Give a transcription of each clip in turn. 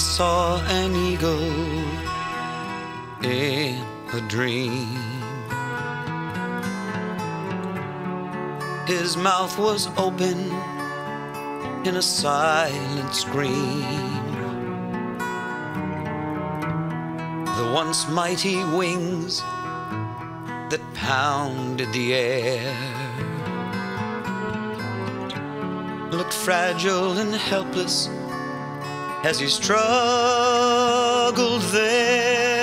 saw an eagle in a dream. His mouth was open in a silent scream. The once mighty wings that pounded the air looked fragile and helpless as he struggled there.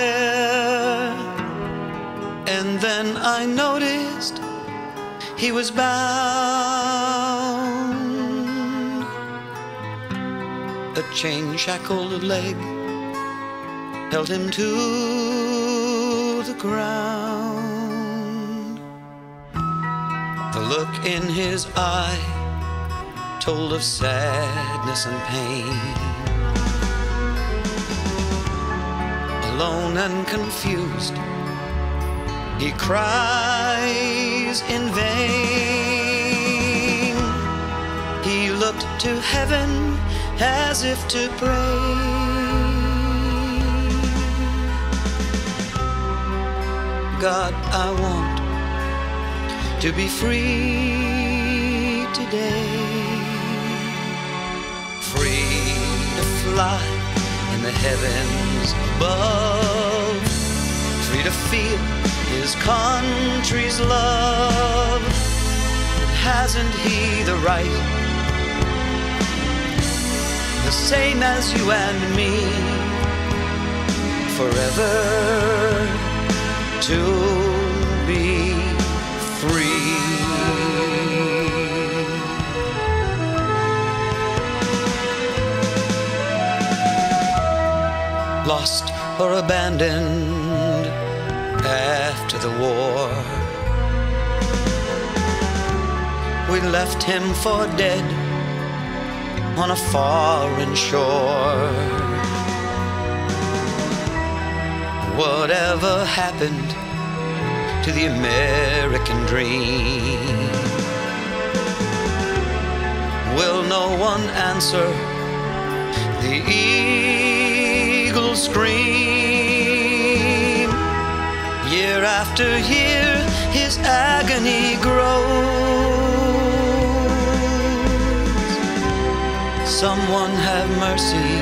And then I noticed he was bound. A chain shackled leg held him to the ground. The look in his eye told of sadness and pain. Alone and confused. He cries in vain. He looked to heaven as if to pray. God, I want to be free today. Free to fly in the heavens above, free to feel his country's love. Hasn't he the right? The same as you and me, forever to lost or abandoned after the war. We left him for dead on a foreign shore. Whatever happened to the American dream? Will no one answer the eagle scream? Year after year, his agony grows. Someone have mercy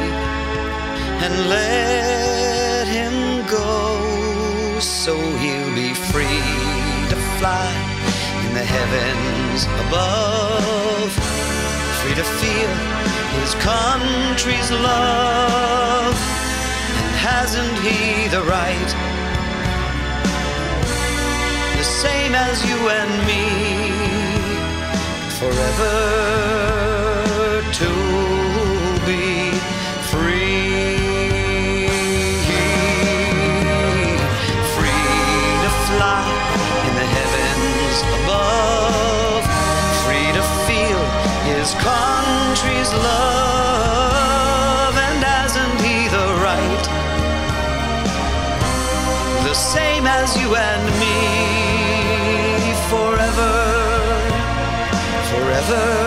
and let him go so he'll be free to fly in the heavens above, free to feel his country's love. Hasn't he the right, the same as you and me, forever to be free? Free to fly in the heavens above, free to feel his country's love. And hasn't he the right, same as you and me, forever, forever?